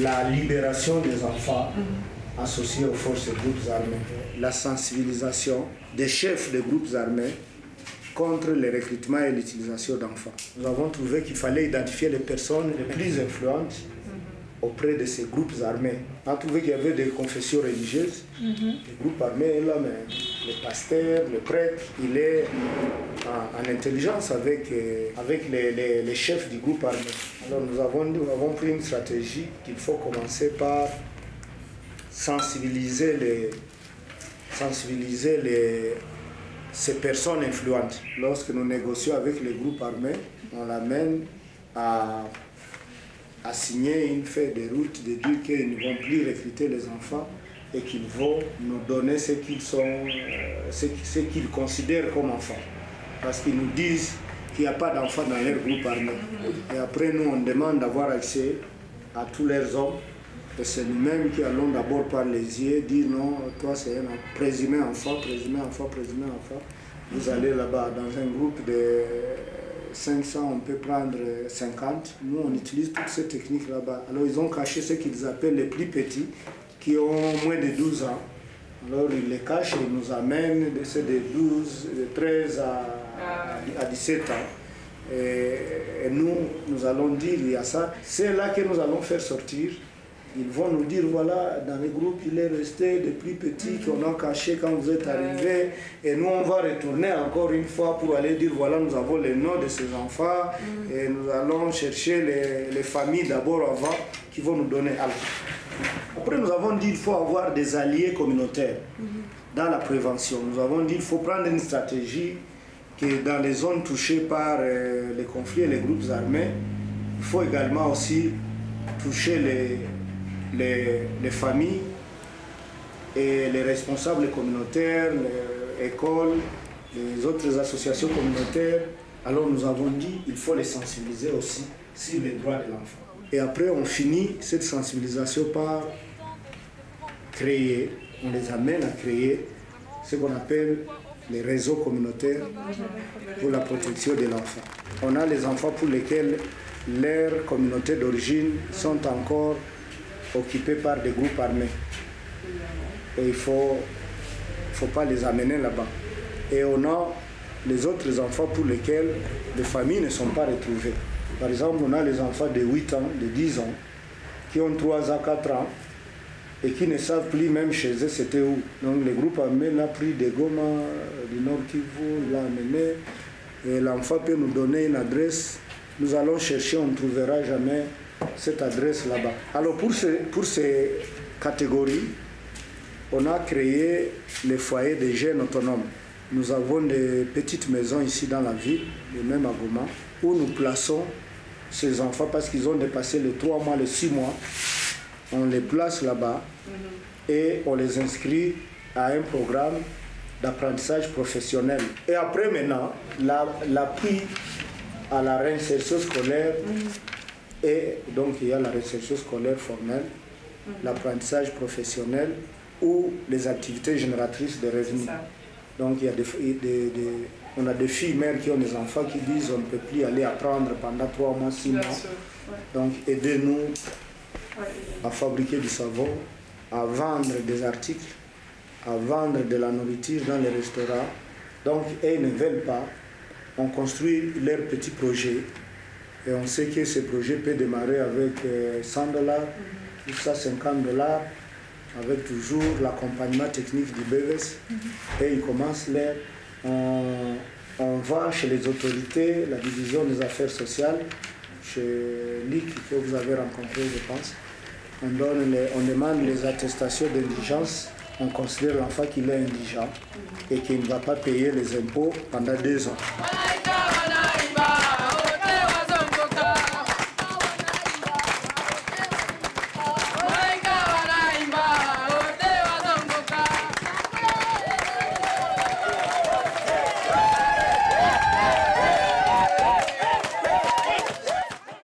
la libération des enfants associés aux forces et groupes armés, la sensibilisation des chefs des groupes armés contre le recrutement et l'utilisation d'enfants. Nous avons trouvé qu'il fallait identifier les personnes les plus influentes auprès de ces groupes armés. On a trouvé qu'il y avait des confessions religieuses, les groupes armés, là, mais le pasteur, le prêtre, il est en, en intelligence avec, euh, avec les, les- les chefs du groupe armé. Alors nous avons, nous avons pris une stratégie qu'il faut commencer par sensibiliser les, sensibiliser les, ces personnes influentes. Lorsque nous négocions avec les groupes armés, on l'amène à, à signer une feuille de route de dire qu'ils ne vont plus recruter les enfants et qu'ils vont nous donner ce qu'ils sont, euh, ce qu'ils considèrent comme enfants. Parce qu'ils nous disent qu'il n'y a pas d'enfants dans leur groupe armé. Et après, nous, on demande d'avoir accès à tous leurs hommes. Et c'est nous-mêmes qui allons d'abord par les yeux dire non, toi c'est un présumé enfant, présumé enfant, présumé enfant. Vous allez là-bas dans un groupe de 500, on peut prendre 50. Nous, on utilise toutes ces techniques là-bas. Alors, ils ont caché ce qu'ils appellent les plus petits, qui ont moins de 12 ans. Alors, ils les cachent et ils nous amènent de de 12, de 13 à, à 17 ans. Et, et nous, nous allons dire, il y a ça. C'est là que nous allons faire sortir. Ils vont nous dire, voilà, dans le groupe, il est resté des plus petits qu'on a cachés quand vous êtes arrivés. Et nous, on va retourner encore une fois pour aller dire, voilà, nous avons les noms de ces enfants. Et nous allons chercher les, les familles d'abord avant qui vont nous donner. Alors, après, nous avons dit qu'il faut avoir des alliés communautaires dans la prévention. Nous avons dit qu'il faut prendre une stratégie que dans les zones touchées par euh, les conflits et les groupes armés, il faut également aussi toucher les, les, les familles et les responsables communautaires, les écoles, les autres associations communautaires. Alors nous avons dit qu'il faut les sensibiliser aussi sur les droits de l'enfant. Et après, on finit cette sensibilisation par créer, on les amène à créer ce qu'on appelle les réseaux communautaires pour la protection de l'enfant. On a les enfants pour lesquels leurs communautés d'origine sont encore occupées par des groupes armés. Et il ne faut, faut pas les amener là-bas. Et on a les autres enfants pour lesquels les familles ne sont pas retrouvées. Par exemple, on a les enfants de 8 ans, de 10 ans, qui ont 3 ans, 4 ans, et qui ne savent plus même chez eux c'était où. Donc le groupe armé l'a pris de Goma, euh, du Nord Kivu, l'a amené, et l'enfant peut nous donner une adresse. Nous allons chercher, on ne trouvera jamais cette adresse là-bas. Alors pour, ces, pour ces catégories, on a créé les foyers des jeunes autonomes. Nous avons des petites maisons ici dans la ville, et même à Goma, où nous plaçons ces enfants parce qu'ils ont dépassé les 3 mois, les 6 mois. On les place là-bas et on les inscrit à un programme d'apprentissage professionnel. Et après maintenant, la- l'appui à la réinsertion scolaire et donc il y a la réinsertion scolaire formelle, l'apprentissage professionnel ou les activités génératrices de revenus. Donc il y a des, des- des- on a des filles mères qui ont des enfants qui disent on ne peut plus aller apprendre pendant trois mois, six mois. Ouais. Donc aidez-nous Ouais. à fabriquer du savon, à vendre des articles, à vendre de la nourriture dans les restaurants. Donc, et ils ne veulent pas. On construit leur petit projet et on sait que ce projet peut démarrer avec euh, 100 dollars jusqu'à 50 dollars avec toujours l'accompagnement technique du BVS. Et ils commencent leur... On, on va chez les autorités, la division des affaires sociales, chez l'IC que vous avez rencontré, je pense. On, donne les- on demande les attestations d'indigence. On considère l'enfant qu'il est indigent et qu'il ne va pas payer les impôts pendant deux ans.